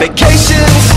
Vacations